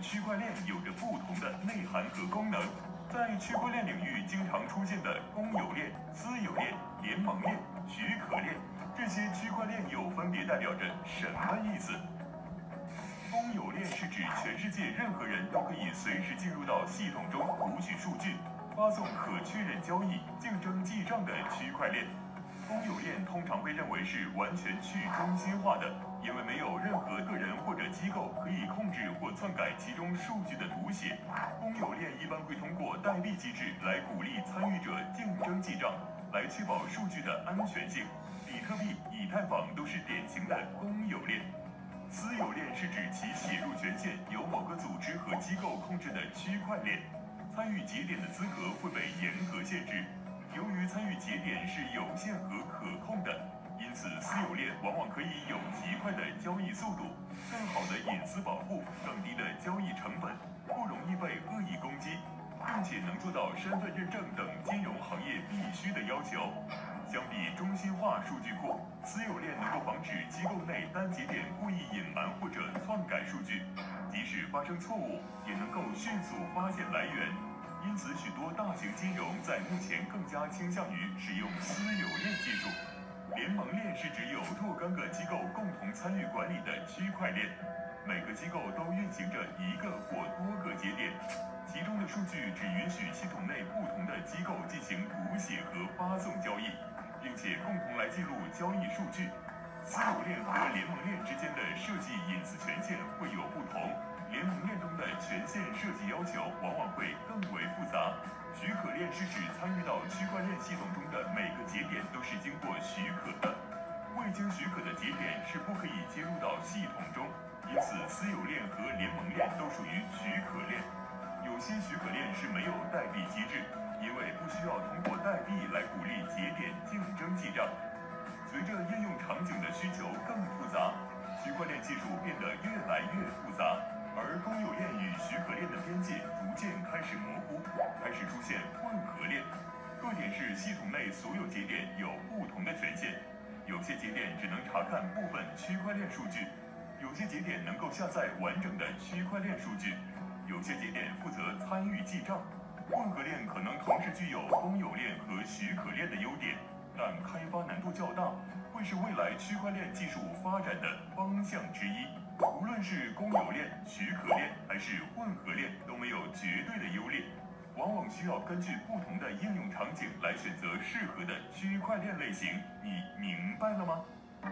区块链有着不同的内涵和功能。在区块链领域经常出现的公有链、私有链、联盟链、许可链，这些区块链又分别代表着什么意思？公有链是指全世界任何人都可以随时进入到系统中读取数据、发送可确认交易、竞争记账的区块链。公有链通常被认为是完全去中心化的，因为没有任何个人或者机构可以控制或篡改其中数据的读写。公有链一般会通过代币机制来鼓励参与者竞争记账，来确保数据的安全性。比特币、以太坊都是典型的公有链。私有链是指其写入权限由某个组织和机构控制的区块链，参与节点的资格会被严格限制。由于参与节点是有限和可控的，因此私有链往往可以有极快的交易速度、更好的隐私保护、更低的交易成本，不容易被恶意攻击，并且能做到身份认证等金融行业必须的要求。相比中心化数据库，私有链能够防止机构内单节点故意隐瞒或者篡改数据，即使发生错误，也能够迅速发现来源。因此，许多大型金融在目前更加倾向于使用私有链技术。联盟链是指有若干个机构共同参与管理的区块链，每个机构都运行着一个或多个节点，其中的数据只允许系统内不同的机构进行读写和发送交易，并且共同来记录交易数据。私有链和联盟链之间的设计是指参与到区块链系统中的每个节点都是经过许可的，未经许可的节点是不可以接入到系统中。因此，私有链和联盟链都属于许可链。有些许可链是没有代币机制，因为不需要通过代币来鼓励节点竞争记账。随着应用场景的需求更复杂，区块链技术变得越来越复杂。而公有链与许可链的边界逐渐开始模糊，开始出现混合链。特点是系统内所有节点有不同的权限，有些节点只能查看部分区块链数据，有些节点能够下载完整的区块链数据，有些节点负责参与记账。混合链可能同时具有公有链和许可链的优点，但开发难度较大，会是未来区块链技术发展的方向之一。无论是公有链、许可链还是混合链，都没有绝对的优劣，往往需要根据不同的应用场景来选择适合的区块链类型。你明白了吗？